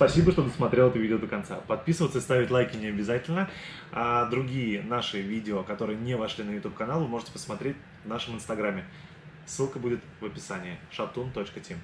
Спасибо, что досмотрел это видео до конца. Подписываться и ставить лайки не обязательно. А другие наши видео, которые не вошли на YouTube канал, вы можете посмотреть в нашем инстаграме. Ссылка будет в описании. shatun.team.